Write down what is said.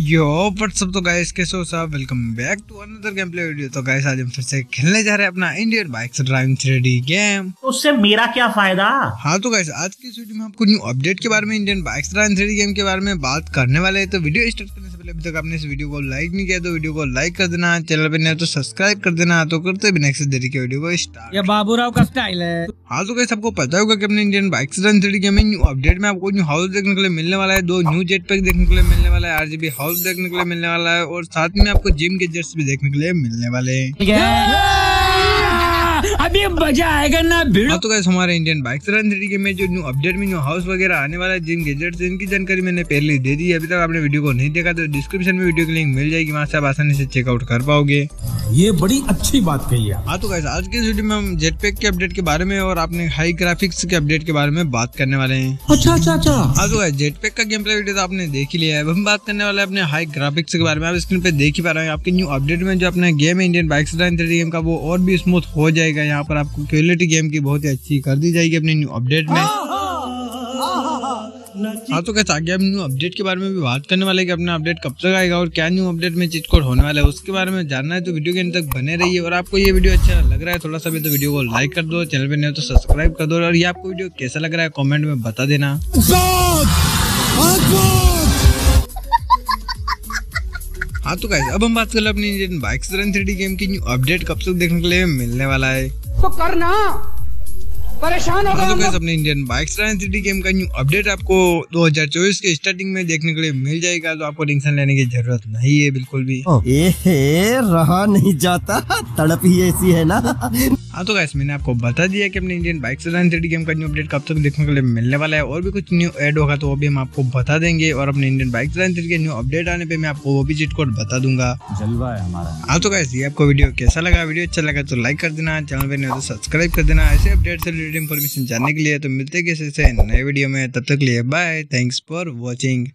यो WhatsApp तो guys कैसे हो साहब welcome back to another game play video तो गाइस आज हम फिर से खेलने जा रहे हैं अपना Indian bikes driving three game तो उससे मेरा क्या फ़ायदा? हाँ तो गाइस आज की इस वीडियो में आपको न्यू अपडेट के बारे में Indian bikes driving three game के बारे में बात करने वाले हैं। तो वीडियो स्टार्ट करने पहले अभी तक आपने इस वीडियो को लाइक नहीं किया तो वीडियो को लाइक कर देना चैनल पे नहीं तो सब्सक्राइब कर देना तो करते बिना किसी देरी के वीडियो को स्टार्ट ये बाबूराव का स्टाइल है। हाँ तो कैसे आपको पता होगा कि अपने इंडियन बाइक थ्री में न्यू अपडेट में आपको न्यू हाउस देखने के लिए मिलने वाला है दो न्यू जेट पैक देखने के लिए मिलने वाला है आरजीबी हाउस देखने के लिए मिलने वाला है और साथ में आपको जिम के जर्स भी देखने के लिए मिलने वाले हैं। अभी मज़ा आएगा ना भिड़ो। हाँ तो कैसे हमारे Indian bike run three game में जो न्यू अपडेट में न्यू हाउस वगैरह आने वाला है जिम गैजेट्स इनकी जानकारी मैंने पहले दे दी है अभी तक आपने वीडियो को नहीं देखा तो डिस्क्रिप्शन में वीडियो की लिंक मिल जाएगी वहाँ से आप आसानी से चेकआउट कर पाओगे। ये बड़ी अच्छी बात कही है। हाँ तो कैसे आज के वीडियो में हम जेट पैक के अपडेट के बारे में और आपने हाई ग्राफिक्स के अपडेट के बारे में बात करने वाले हैं। अच्छा अच्छा अच्छा। हाँ तो जेट पैक का गेम प्ले वीडियो तो आपने देख ही लिया है। अब हम बात करने वाले अपने हाई ग्राफिक्स के बारे में। आप स्क्रीन पे देख ही पा रहे हैं आपके न्यू अपडेट में जो अपना गेम है इंडियन बाइक गेम का वो और भी स्मूथ हो जाएगा यहाँ पर आपको क्वालिटी गेम की बहुत ही अच्छी कर दी जाएगी अपने न्यू अपडेट में। हाँ तो कैसे आगे हम न्यू अपडेट के बारे में भी बात करने वाले कि अपना अपडेट कब तक आएगा और क्या न्यू अपडेट में चीट कोड होने वाला है, उसके बारे में जानना है तो वीडियो के अंत तक बने रहिए। और आपको ये वीडियो अच्छा लग रहा है, थोड़ा सा भी तो वीडियो को लाइक कर दो चैनल पे नहीं तो सब्सक्राइब कर दो। और ये आपको वीडियो कैसा लग रहा है कॉमेंट में बता देना। हाँ तो कैसे अब हम बात कर ले अपनी Indian bikes run three game की न्यू अपडेट कब तक देखने के लिए मिलने वाला है। तो करना। परेशान हो गए तो। अपने इंडियन बाइक थ्री गेम का न्यू अपडेट आपको 2024 के स्टार्टिंग में देखने के लिए मिल जाएगा तो आपको टेंशन लेने की ज़रूरत नहीं है बिल्कुल भी। ए रहा नहीं जाता तड़प ही ऐसी है ना। हाँ तो गैस मैंने आपको बता दिया कि अपने इंडियन बाइक थ्री गेम का न्यू अपडेट कब तक देखने के लिए मिलने वाला है और भी कुछ न्यू ऐड होगा तो वो भी हम आपको बता देंगे और अपने इंडियन बाइक थ्री के न्यू अपडेट आने पे मैं आपको वो भी चिट कोड बता दूँगा। जलवा है हमारा। हाँ तो गैस ये आपको वीडियो कैसा लगा? वीडियो अच्छा लगा तो लाइक कर देना चैनल पे नहीं तो सब्सक्राइब कर देना ऐसे अपडेट से रिलेटेड इन्फॉर्मेशन जानने के लिए तो मिलते कैसे नए वीडियो में। तब तक लिए बाय थैंक्स फॉर वॉचिंग